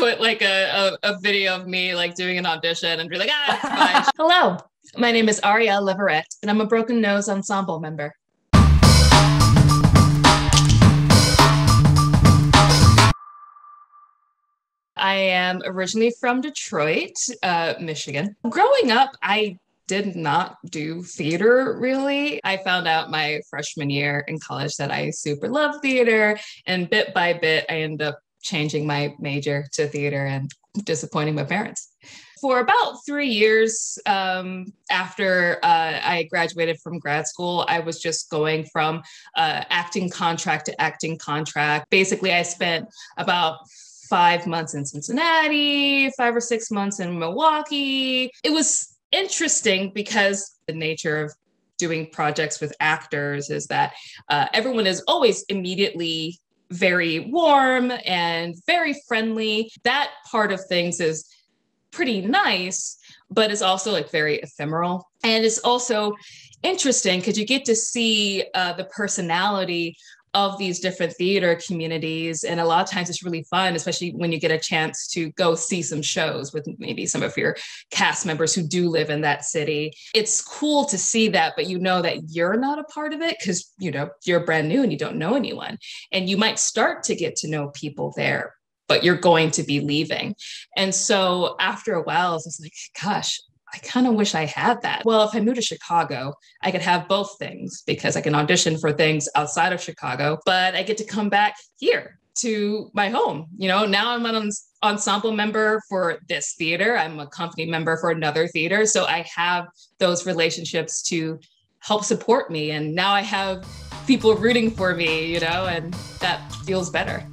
put like a, a, a, video of me like doing an audition and be like, ah, Hello, my name is Arielle Leverett, and I'm a Broken Nose Ensemble member. I am originally from Detroit, uh, Michigan. Growing up, I did not do theater really. I found out my freshman year in college that I super love theater, and bit by bit, I ended up changing my major to theater and disappointing my parents. For about three years um, after uh, I graduated from grad school, I was just going from uh, acting contract to acting contract. Basically, I spent about five months in Cincinnati, five or six months in Milwaukee. It was interesting because the nature of doing projects with actors is that uh, everyone is always immediately very warm and very friendly. That part of things is pretty nice, but it's also like very ephemeral. And it's also interesting because you get to see uh, the personality of these different theater communities. And a lot of times it's really fun, especially when you get a chance to go see some shows with maybe some of your cast members who do live in that city. It's cool to see that, but you know that you're not a part of it because you know you're brand new and you don't know anyone. And you might start to get to know people there, but you're going to be leaving. And so after a while, it's like, gosh, I kind of wish I had that. Well, if I move to Chicago, I could have both things because I can audition for things outside of Chicago, but I get to come back here to my home. You know, now I'm an ensemble member for this theater, I'm a company member for another theater. So I have those relationships to help support me. And now I have people rooting for me, you know, and that feels better.